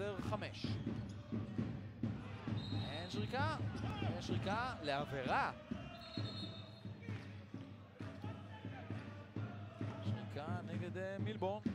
עשר-חמש. אין שריקה, אין שריקה לעבירה. שריקה נגד אה, מילבורן.